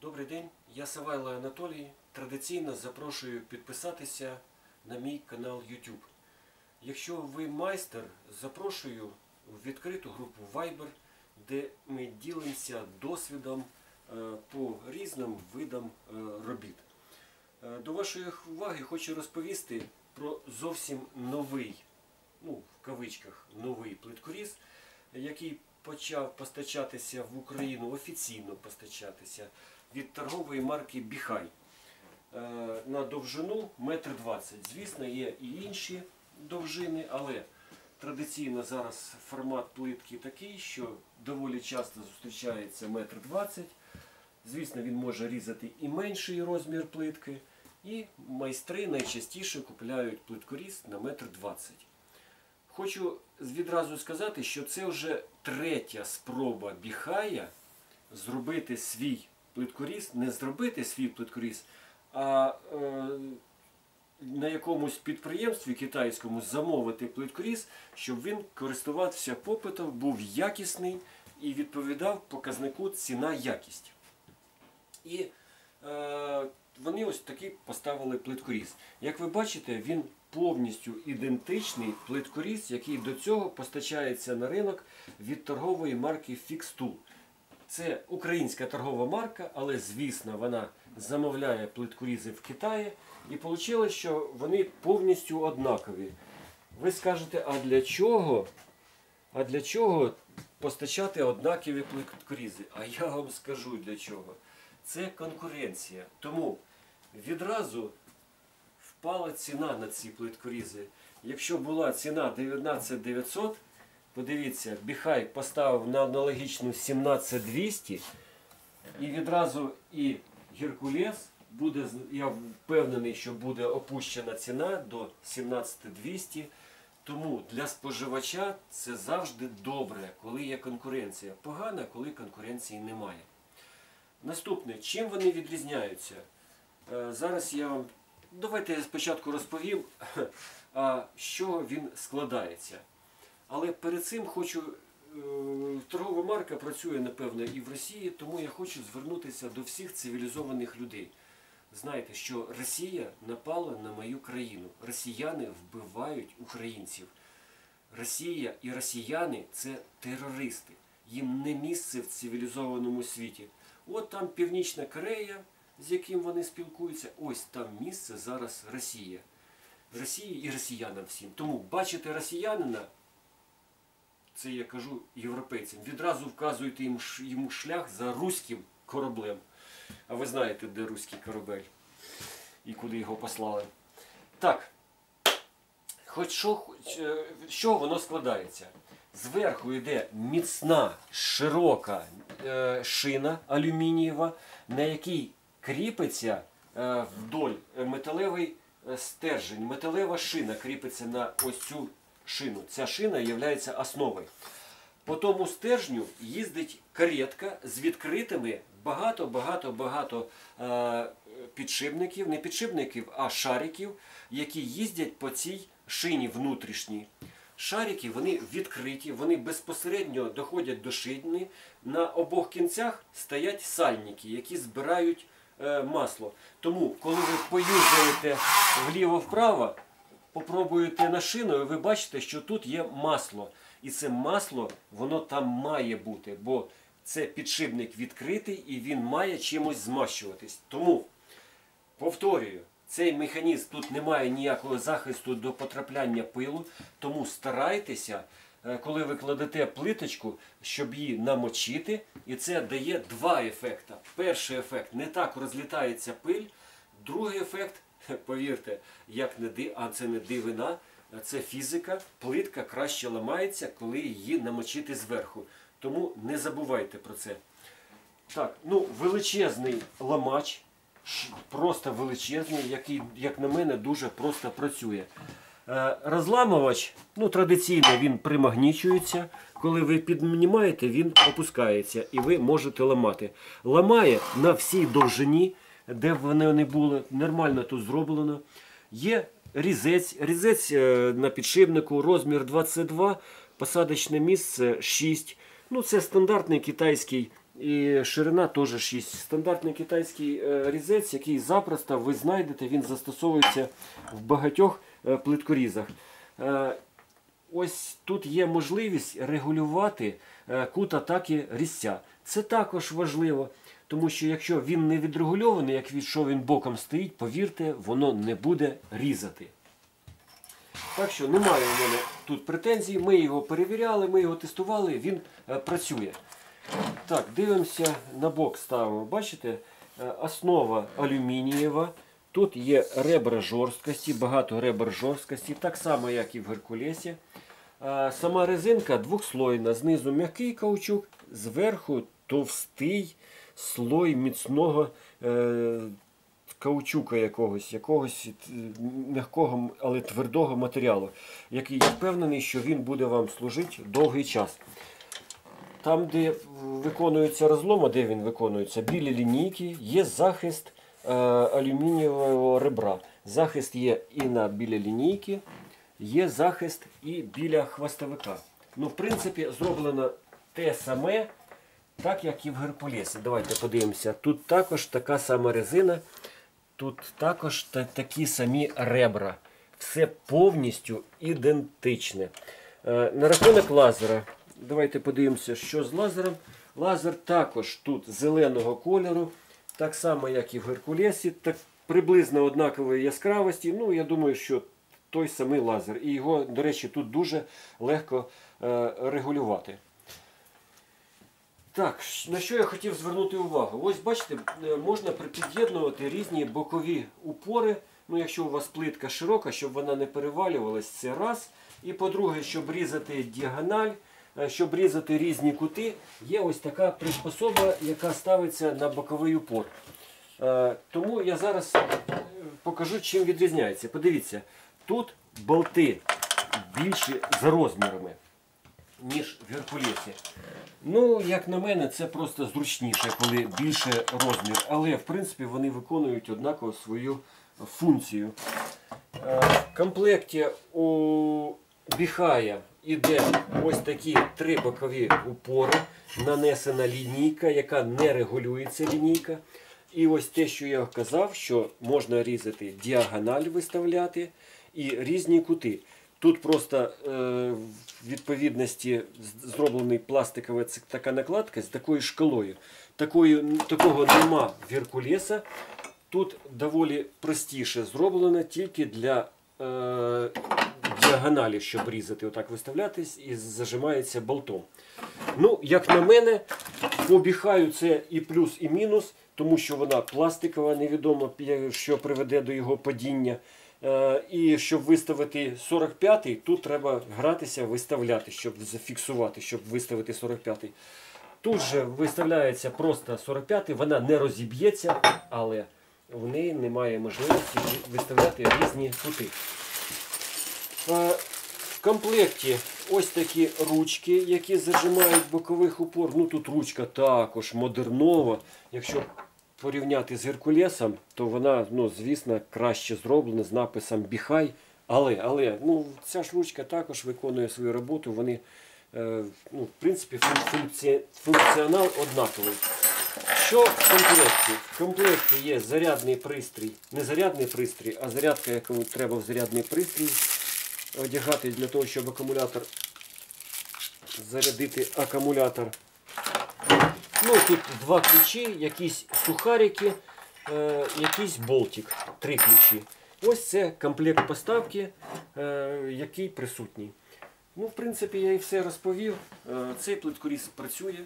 Добрий день, я Савайло Анатолій. Традиційно запрошую підписатися на мій канал YouTube. Якщо ви майстер, запрошую в відкриту групу Viber, де ми ділимося досвідом е, по різним видам е, робіт. Е, До вашої уваги хочу розповісти про зовсім новий, ну, в кавичках, новий плиткоріз, який почав постачатися в Україну, офіційно постачатися від торгової марки Біхай. Е, На довжину 1,20 м. Звісно, є і інші довжини, але традиційно зараз формат плитки такий, що доволі часто зустрічається 1,20 м. Звісно, він може різати і менший розмір плитки. І майстри найчастіше купляють плиткоріз на 1,20 м. Хочу відразу сказати, що це вже третя спроба Біхая зробити свій плиткоріз, не зробити свій плиткоріз, а е, на якомусь підприємстві китайському замовити плиткоріз, щоб він користувався попитом, був якісний і відповідав показнику ціна-якість. І е, вони ось такий поставили плиткоріз. Як ви бачите, він повністю ідентичний плиткоріз, який до цього постачається на ринок від торгової марки Fixtool. Це українська торгова марка, але звісно вона замовляє плиткорізи в Китаї. І вийшло, що вони повністю однакові. Ви скажете, а для чого? А для чого постачати однакові плиткорізи? А я вам скажу для чого. Це конкуренція. Тому відразу впала ціна на ці плиткорізи. Якщо була ціна 19 900, подивіться, Біхай поставив на аналогічну 17200 і відразу і Геркулес буде, я впевнений, що буде опущена ціна до 17200. Тому для споживача це завжди добре, коли є конкуренція. Погано, коли конкуренції немає. Наступне, чим вони відрізняються? Е, Зараз я вам. Давайте я спочатку розповім, з чого він складається. Але перед цим хочу. е, Торгова марка працює, напевно, і в Росії, тому я хочу звернутися до всіх цивілізованих людей. Знаєте, що Росія напала на мою країну. Росіяни вбивають українців. Росія і росіяни це терористи. Їм не місце в цивілізованому світі. От там Північна Корея, з яким вони спілкуються, ось там місце зараз Росія. Росії і росіянам всім. Тому бачите росіянина, це я кажу європейцям, відразу вказуєте йому, шлях за руським кораблем. А ви знаєте, де руський корабель і куди його послали. Так, хоч що, хоч, е, з чого воно складається? Зверху йде міцна, широка е, шина алюмінієва, на якій кріпиться е, вдоль е, металевий е, стержень. Металева шина кріпиться на ось цю шину. Ця шина є основою. По тому стержню їздить каретка з відкритими багато-багато-багато е, підшипників, не підшипників, а шариків, які їздять по цій шині внутрішній. Шарики вони відкриті, вони безпосередньо доходять до шини. На обох кінцях стоять сальники, які збирають е, масло. Тому, коли ви поюзаєте вліво-вправо, попробуєте на шину, і ви бачите, що тут є масло. І це масло, воно там має бути, бо це підшипник відкритий і він має чимось змащуватись. Тому, повторюю, цей механізм тут немає ніякого захисту до потрапляння пилу, тому старайтеся, е, коли ви кладете плиточку, щоб її намочити, і це дає два ефекти. Перший ефект не так розлітається пиль, другий ефект, повірте, як не ди, а це не дивина, це фізика. Плитка краще ламається, коли її намочити зверху. Тому не забувайте про це. Так, ну величезний ламач, просто величезний, який, як на мене, дуже просто працює. Е, Розламувач, ну традиційно він примагнічується. Коли ви піднімаєте, він опускається і ви можете ламати. Ламає на всій довжині, де б вони не були, нормально тут зроблено. Є різець, різець е, на підшипнику, розмір 22, посадочне місце 6. Ну, це стандартний китайський І ширина теж 6. Стандартний китайський е, різець, який запросто ви знайдете, він застосовується в багатьох е, плиткорізах. Ось тут є можливість регулювати кут атаки різця. Це також важливо, тому що якщо він не відрегульований, як від що він боком стоїть, повірте, воно не буде різати. Так що немає у мене тут претензій. Ми його перевіряли, ми його тестували, він е, працює. Так, дивимося на бок ставимо. Бачите, е, основа алюмінієва. Тут є ребра жорсткості, багато ребер жорсткості, так само, як і в Геркулесі. Е, Сама резинка двохслойна. Знизу м'який каучук, зверху товстий слой міцного е, каучука якогось, якогось е, м'якого, але твердого матеріалу, який я впевнений, що він буде вам служити довгий час. Там, де виконується розлом, де він виконується, біля лінійки є захист е, алюмінієвого ребра. Захист є і на біля лінійки, є захист і біля хвостовика. Ну, в принципі, зроблено те саме, так як і в Геркулесі. Давайте подивимося. Тут також така сама резина, тут також та- такі самі ребра. Все повністю ідентичне. Е, На рахунок лазера. Давайте подивимося, що з лазером. Лазер також тут зеленого кольору, так само, як і в Геркулесі, так приблизно однакової яскравості. Ну, я думаю, що той самий лазер. І його, до речі, тут дуже легко е, регулювати. Так, на що я хотів звернути увагу? Ось бачите, е, можна під'єднувати різні бокові упори. Ну, якщо у вас плитка широка, щоб вона не перевалювалась, це раз. І по-друге, щоб різати діагональ, е, щоб різати різні кути, є ось така приспособа, яка ставиться на боковий упор. Е, Тому я зараз покажу, чим відрізняється. Подивіться, тут болти більші за розмірами, ніж в Геркулесі. Ну, як на мене, це просто зручніше, коли більше розмір. Але в принципі вони виконують однаково свою функцію. Е, В комплекті у Біхая іде ось такі три бокові упори, нанесена лінійка, яка не регулюється лінійка. І ось те, що я казав, що можна різати діагональ виставляти і різні кути. Тут просто е, в відповідності зроблений пластикова така накладка з такою шкалою. Такої, такого нема Геркулеса. Тут доволі простіше зроблено тільки для е, діагоналі, щоб різати, отак виставлятись і зажимається болтом. Ну, як на мене, побіхаю це і плюс, і мінус, тому що вона пластикова, невідомо, що приведе до його падіння. Е, І щоб виставити 45-й, тут треба гратися, виставляти, щоб зафіксувати, щоб виставити 45-й. Тут же виставляється просто 45-й, вона не розіб'ється, але в неї немає можливості виставляти різні кути. Е, В комплекті ось такі ручки, які зажимають бокових упор. Ну тут ручка також модернова. Якщо порівняти з Геркулесом, то вона, ну, звісно, краще зроблена з написом Біхай. Але, але ну, ця ж ручка також виконує свою роботу. Вони, е, ну, в принципі, функці- функціонал однаковий. Що в комплекті? В комплекті є зарядний пристрій, не зарядний пристрій, а зарядка, яку треба в зарядний пристрій одягати для того, щоб акумулятор зарядити акумулятор. Ну, тут два ключі, якісь сухарики, е, якийсь болтик, три ключі. Ось це комплект поставки, е, який присутній. Ну, в принципі, я і все розповів. Е, цей плиткоріз працює.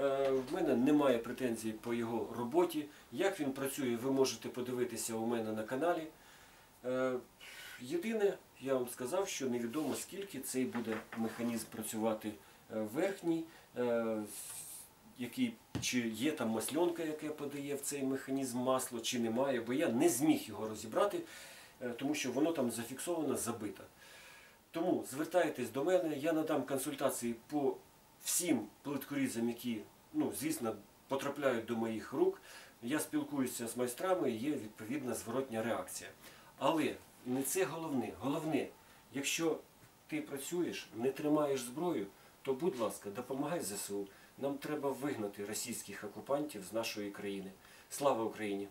Е, В мене немає претензій по його роботі. Як він працює, ви можете подивитися у мене на каналі. Е, Єдине, я вам сказав, що невідомо скільки цей буде механізм працювати е, верхній, який, чи є там масльонка, яка подає в цей механізм масло, чи немає, бо я не зміг його розібрати, е, тому що воно там зафіксовано, забито. Тому звертайтесь до мене, я надам консультації по всім плиткорізам, які, ну, звісно, потрапляють до моїх рук. Я спілкуюся з майстрами, є відповідна зворотня реакція. Але не це головне. Головне, якщо ти працюєш, не тримаєш зброю, то будь ласка, допомагай ЗСУ. Нам треба вигнати російських окупантів з нашої країни. Слава Україні!